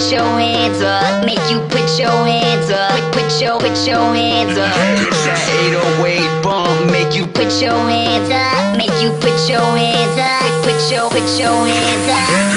Put your hands up, make you put your hands up. Put, your, put your hands up. It's that 808 bump, make you Put your hands up, make you put your hands up. Put your, put your hands up.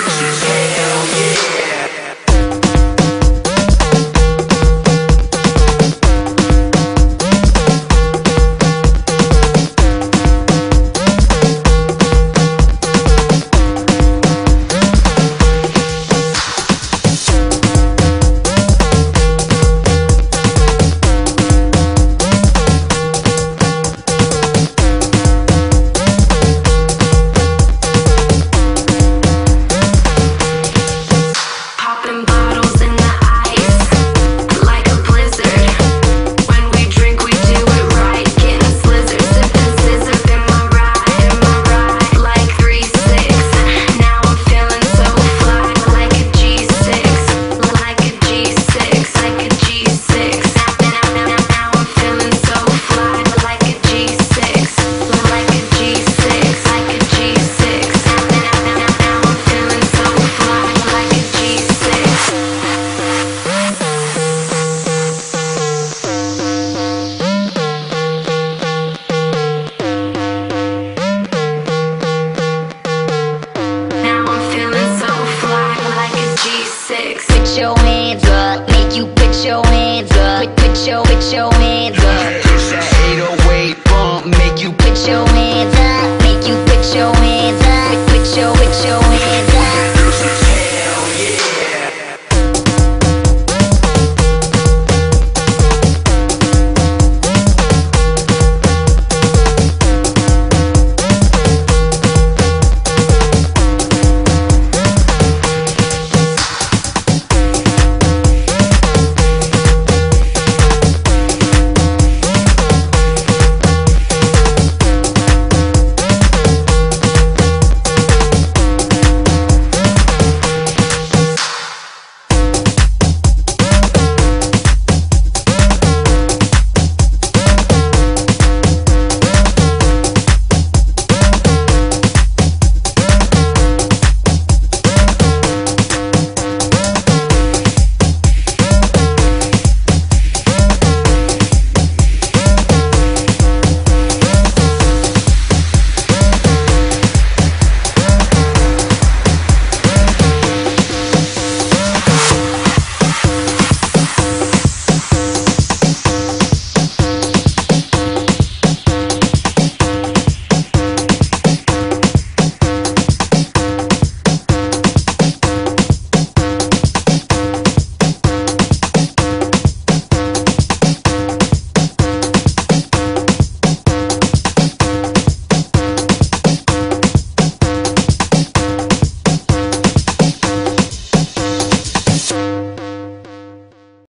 Put, put your, put your hands up. It's that 808 bump, make you Put your hands